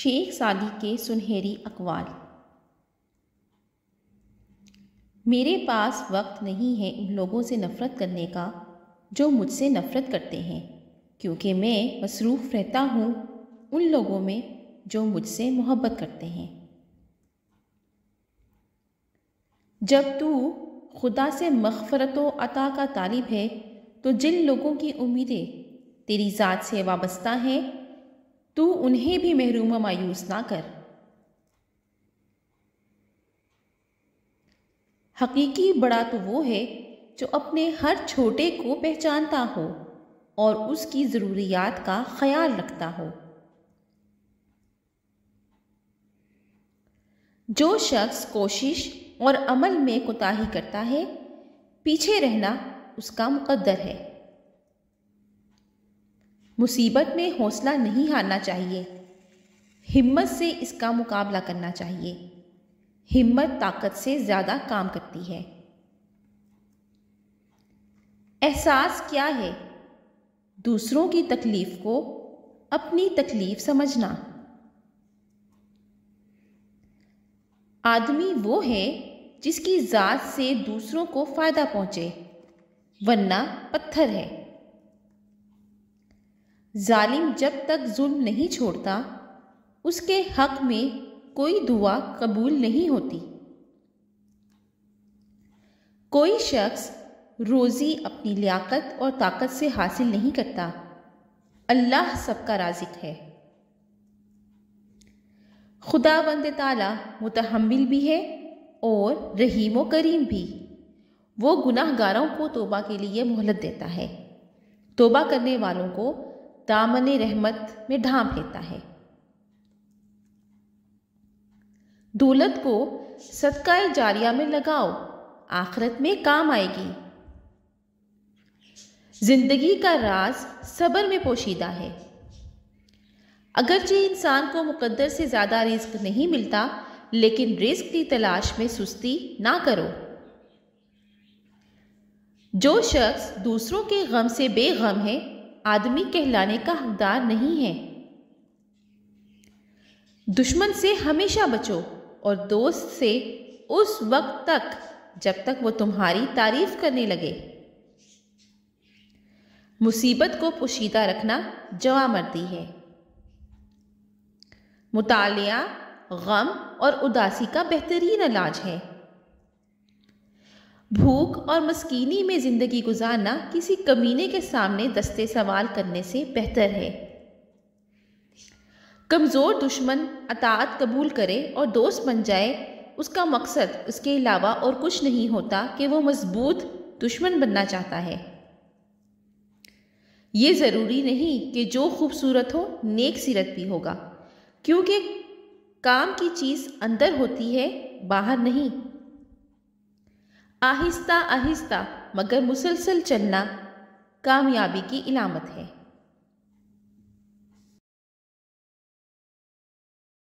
शेख सादी के सुनहरी अकवाल। मेरे पास वक्त नहीं है उन लोगों से नफ़रत करने का, जो मुझसे नफ़रत करते हैं, क्योंकि मैं मसरूफ़ रहता हूँ उन लोगों में जो मुझसे मोहब्बत करते हैं। जब तू खुदा से मग़फ़रत अता का तालिब है तो जिन लोगों की उम्मीदें तेरी ज़ात से वाबस्ता हैं तू उन्हें भी महरूम मायूस ना कर। हकीकी बड़ा तो वो है जो अपने हर छोटे को पहचानता हो और उसकी ज़रूरियात का ख्याल रखता हो। जो शख्स कोशिश और अमल में कोताही करता है, पीछे रहना उसका मुकद्दर है। मुसीबत में हौसला नहीं हारना चाहिए। हिम्मत से इसका मुकाबला करना चाहिए। हिम्मत ताकत से ज़्यादा काम करती है। एहसास क्या है? दूसरों की तकलीफ़ को अपनी तकलीफ़ समझना। आदमी वो है जिसकी ज़ात से दूसरों को फ़ायदा पहुँचे, वरना पत्थर है। जालिम जब तक जुल्म नहीं छोड़ता, उसके हक में कोई दुआ कबूल नहीं होती। कोई शख्स रोज़ी अपनी लियाकत और ताकत से हासिल नहीं करता, अल्लाह सबका राजिक है। खुदा बंद ताला मुतहमिल भी है और रहीम व करीम भी। वो गुनाहगारों को तोबा के लिए मोहलत देता है। तोबा करने वालों को दामन रहमत में ढांप लेता है। दौलत को सदका जारिया में लगाओ, आखरत में काम आएगी। ज़िंदगी का राज सबर में पोशीदा है। अगरचे इंसान को मुकद्दर से ज़्यादा रिस्क नहीं मिलता, लेकिन रिस्क की तलाश में सुस्ती ना करो। जो शख्स दूसरों के गम से बेगम है आदमी कहलाने का हकदार नहीं है। दुश्मन से हमेशा बचो और दोस्त से उस वक्त तक, जब तक वो तुम्हारी तारीफ़ करने लगे। मुसीबत को पोशीदा रखना जवा मर्दी है। मुतालिया, गम और उदासी का बेहतरीन इलाज है। भूख और मस्कीनी में ज़िंदगी गुजारना किसी कमीने के सामने दस्ते सवाल करने से बेहतर है। कमज़ोर दुश्मन अतात कबूल करे और दोस्त बन जाए, उसका मकसद उसके अलावा और कुछ नहीं होता कि वो मज़बूत दुश्मन बनना चाहता है। ये ज़रूरी नहीं कि जो खूबसूरत हो, नेक सीरत भी होगा, क्योंकि काम की चीज़ अंदर होती है, बाहर नहीं। आहिस्ता आहिस्ता मगर मुसलसल चलना कामयाबी की इलामत है।